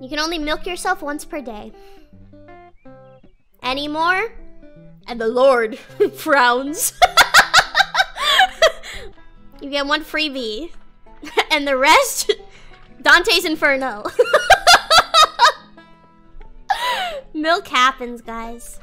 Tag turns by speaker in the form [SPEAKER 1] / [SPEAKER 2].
[SPEAKER 1] You can only milk yourself once per day. Any more? And the Lord frowns. you get one freebie. and the rest, Dante's Inferno. Milk happens, guys.